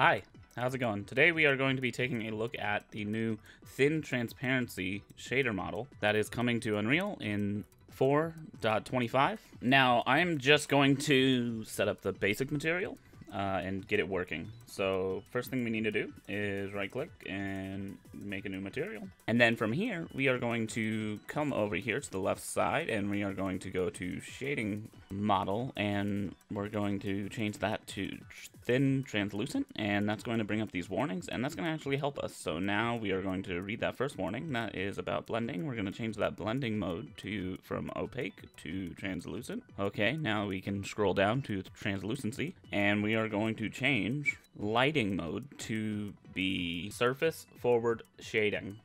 Hi, how's it going? Today we are going to be taking a look at the new Thin Transparency shader model that is coming to Unreal in 4.25. Now, I'm just going to set up the basic material uh, and get it working. So first thing we need to do is right click and make a new material. And then from here, we are going to come over here to the left side and we are going to go to shading model and we're going to change that to thin translucent and that's going to bring up these warnings and that's going to actually help us. So now we are going to read that first warning that is about blending. We're going to change that blending mode to from opaque to translucent. Okay, now we can scroll down to translucency and we are going to change lighting mode to be surface forward shading.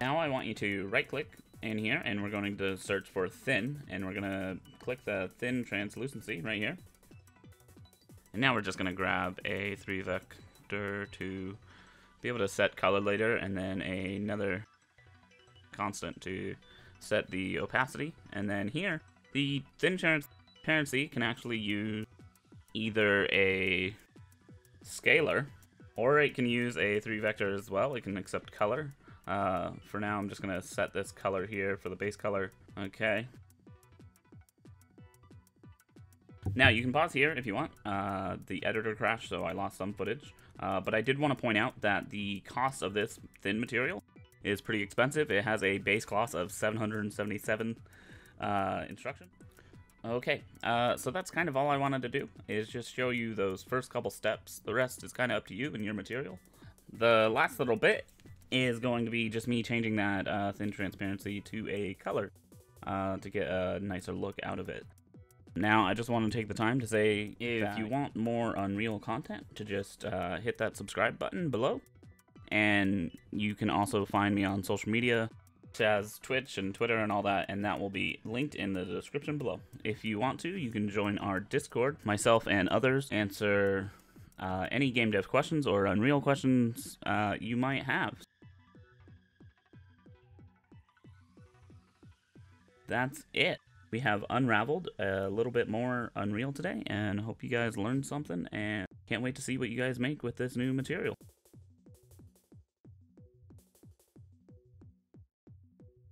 Now I want you to right click in here and we're going to search for thin and we're to click the thin translucency right here. And now we're just to grab a 3 vector to be able to set color later and then another constant to set the opacity. And then here, the thin transparency can actually use either a scalar, or it can use a 3 vector as well. It can accept color. Uh, for now, I'm just going to set this color here for the base color. Okay. Now, you can pause here if you want. Uh, the editor crashed, so I lost some footage. Uh, but I did want to point out that the cost of this thin material is pretty expensive. It has a base cost of 777 uh, instruction. Okay, uh, so that's kind of all I wanted to do, is just show you those first couple steps. The rest is kind of up to you and your material. The last little bit is going to be just me changing that uh, thin transparency to a color uh, to get a nicer look out of it. Now, I just want to take the time to say, if you want more Unreal content, to just uh, hit that subscribe button below. And you can also find me on social media, such as Twitch and Twitter and all that, and that will be linked in the description below. If you want to, you can join our Discord. Myself and others answer uh, any game dev questions or Unreal questions uh, you might have. That's it. We have unraveled a little bit more Unreal today, and hope you guys learned something, and can't wait to see what you guys make with this new material.